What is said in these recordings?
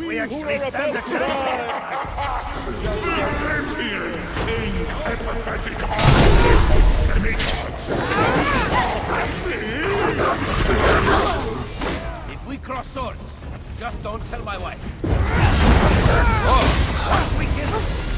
I think we, actually stand a chance. The Olympians in empathetic arms of. If we cross swords, just don't tell my wife. Oh, once we get...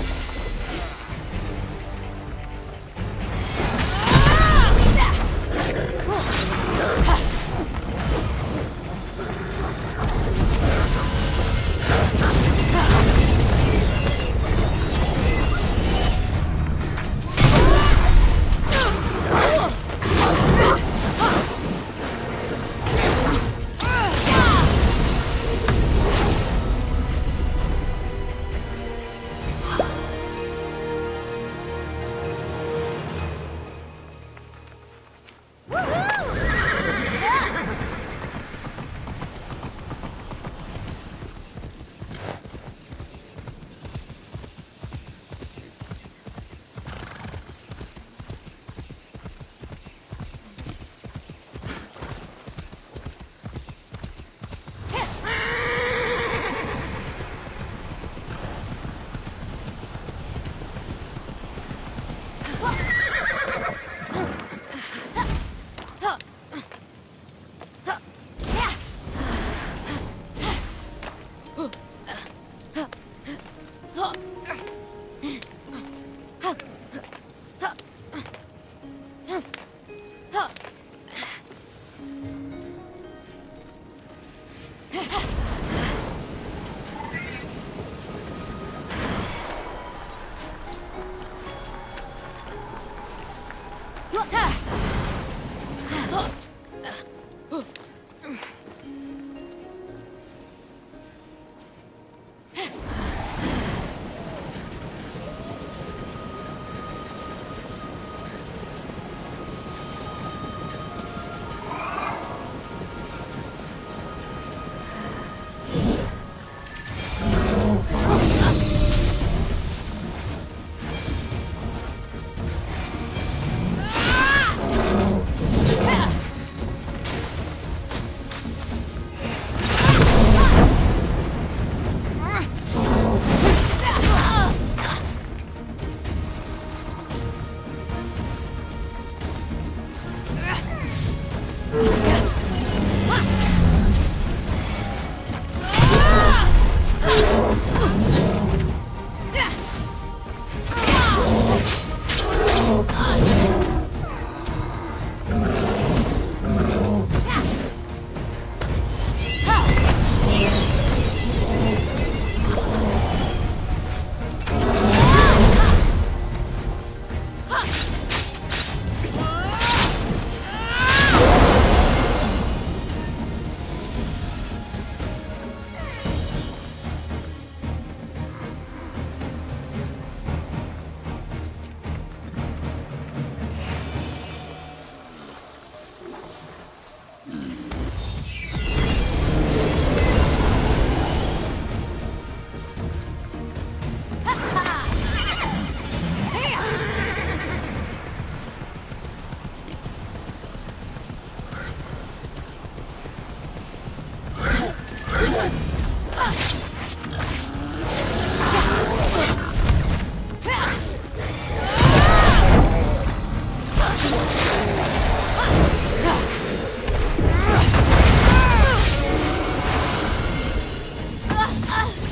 Uh.